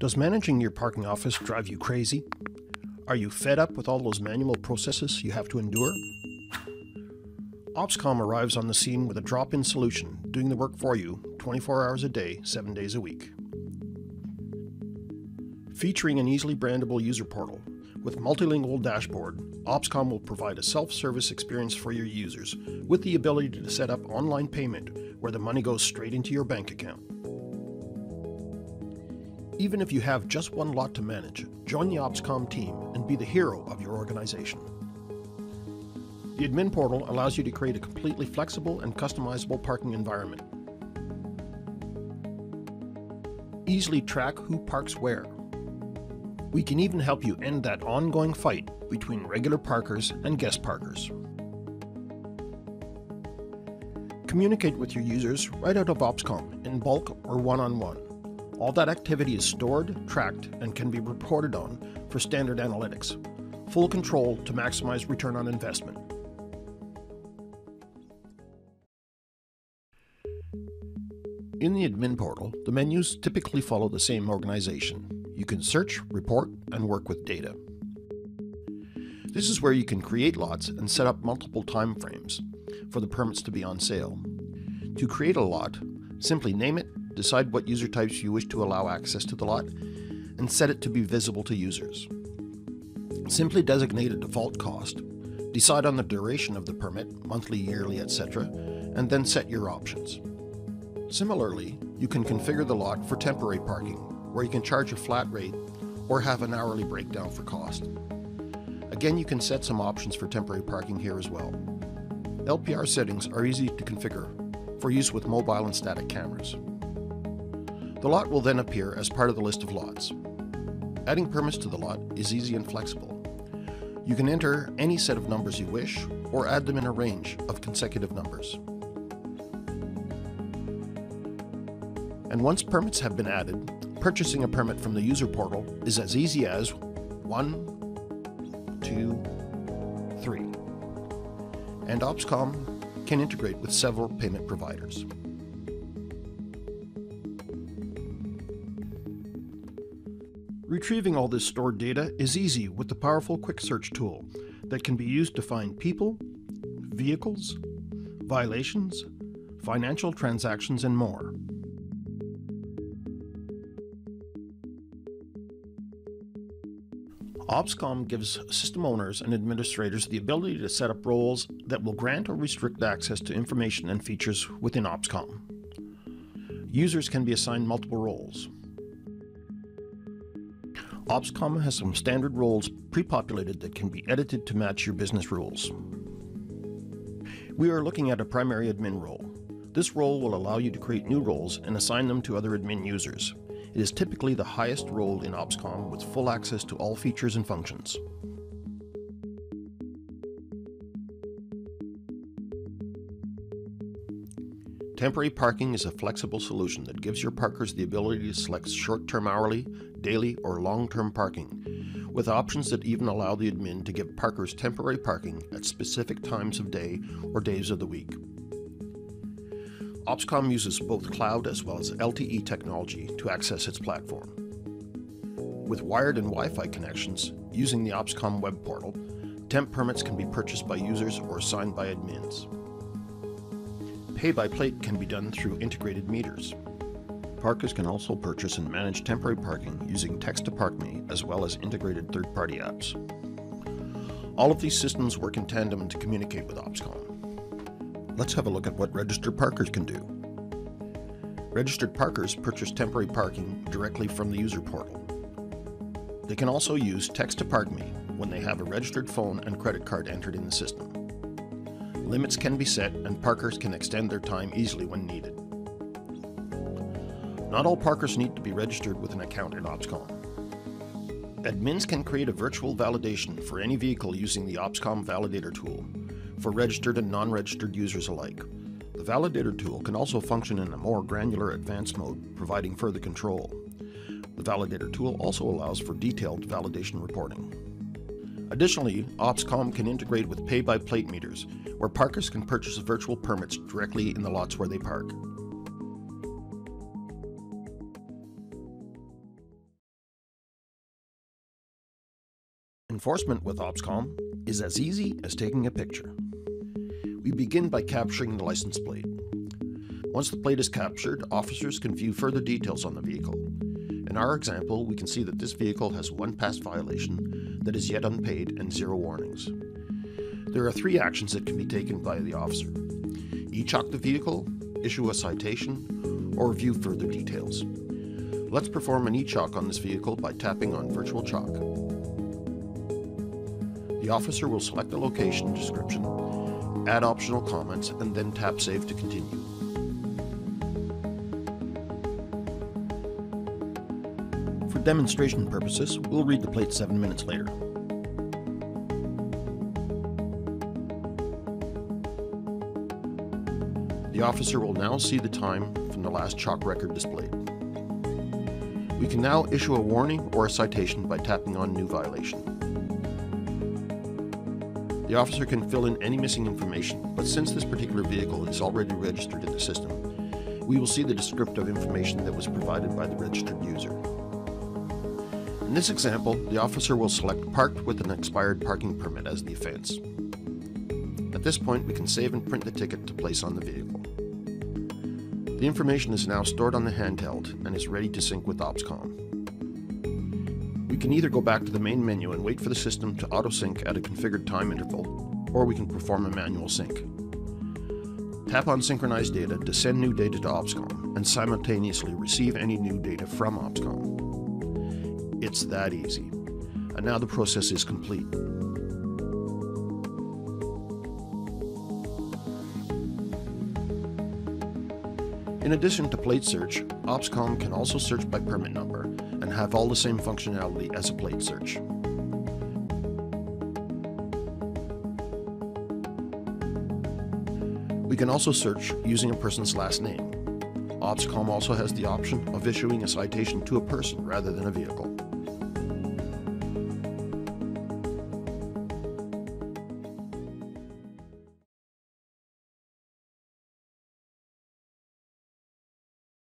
Does managing your parking office drive you crazy? Are you fed up with all those manual processes you have to endure? OPSCOM arrives on the scene with a drop in solution, doing the work for you 24 hours a day, 7 days a week. Featuring an easily brandable user portal with multilingual dashboard, OPSCOM will provide a self-service experience for your users with the ability to set up online payment where the money goes straight into your bank account. Even if you have just one lot to manage, join the OPSCOM team and be the hero of your organization. The admin portal allows you to create a completely flexible and customizable parking environment. Easily track who parks where. We can even help you end that ongoing fight between regular parkers and guest parkers. Communicate with your users right out of OPSCOM in bulk or one-on-one. -on -one. All that activity is stored, tracked, and can be reported on for standard analytics. Full control to maximize return on investment. In the admin portal, the menus typically follow the same organization. You can search, report, and work with data. This is where you can create lots and set up multiple time frames for the permits to be on sale. To create a lot, simply name it decide what user types you wish to allow access to the lot, and set it to be visible to users. Simply designate a default cost, decide on the duration of the permit, monthly, yearly, etc., and then set your options. Similarly, you can configure the lot for temporary parking, where you can charge a flat rate or have an hourly breakdown for cost. Again, you can set some options for temporary parking here as well. LPR settings are easy to configure for use with mobile and static cameras. The lot will then appear as part of the list of lots. Adding permits to the lot is easy and flexible. You can enter any set of numbers you wish or add them in a range of consecutive numbers. And once permits have been added, purchasing a permit from the user portal is as easy as one, two, three. And OPSCOM can integrate with several payment providers. Retrieving all this stored data is easy with the powerful Quick Search tool that can be used to find people, vehicles, violations, financial transactions, and more. OPSCOM gives system owners and administrators the ability to set up roles that will grant or restrict access to information and features within OPSCOM. Users can be assigned multiple roles. OPSCOM has some standard roles pre-populated that can be edited to match your business rules. We are looking at a primary admin role. This role will allow you to create new roles and assign them to other admin users. It is typically the highest role in OPSCOM with full access to all features and functions. Temporary parking is a flexible solution that gives your parkers the ability to select short-term hourly, daily, or long-term parking, with options that even allow the admin to give parkers temporary parking at specific times of day or days of the week. OPSCOM uses both cloud as well as LTE technology to access its platform. With wired and Wi-Fi connections, using the OPSCOM web portal, temp permits can be purchased by users or assigned by admins. Pay by plate can be done through integrated meters. Parkers can also purchase and manage temporary parking using Text to Park Me as well as integrated third-party apps. All of these systems work in tandem to communicate with OPSCOM. Let's have a look at what registered parkers can do. Registered parkers purchase temporary parking directly from the user portal. They can also use Text to Park Me when they have a registered phone and credit card entered in the system. Limits can be set and parkers can extend their time easily when needed. Not all parkers need to be registered with an account in OPSCOM. Admins can create a virtual validation for any vehicle using the OPSCOM Validator tool for registered and non-registered users alike. The Validator tool can also function in a more granular advanced mode, providing further control. The Validator tool also allows for detailed validation reporting. Additionally, OpsCom can integrate with pay by plate meters, where parkers can purchase virtual permits directly in the lots where they park. Enforcement with OpsCom is as easy as taking a picture. We begin by capturing the license plate. Once the plate is captured, officers can view further details on the vehicle. In our example, we can see that this vehicle has one past violation, that is yet unpaid and zero warnings. There are three actions that can be taken by the officer. E-chalk the vehicle, issue a citation, or view further details. Let's perform an e-chalk on this vehicle by tapping on Virtual Chalk. The officer will select the location description, add optional comments, and then tap Save to continue. For demonstration purposes, we'll read the plate 7 minutes later. The officer will now see the time from the last chalk record displayed. We can now issue a warning or a citation by tapping on New Violation. The officer can fill in any missing information, but since this particular vehicle is already registered in the system, we will see the descriptive information that was provided by the registered user. In this example, the officer will select parked with an expired parking permit as the offense. At this point, we can save and print the ticket to place on the vehicle. The information is now stored on the handheld and is ready to sync with OPSCOM. We can either go back to the main menu and wait for the system to auto-sync at a configured time interval, or we can perform a manual sync. Tap on Synchronize Data to send new data to OPSCOM and simultaneously receive any new data from OPSCOM. It's that easy. And now the process is complete. In addition to plate search, OPSCOM can also search by permit number and have all the same functionality as a plate search. We can also search using a person's last name. OPSCOM also has the option of issuing a citation to a person rather than a vehicle.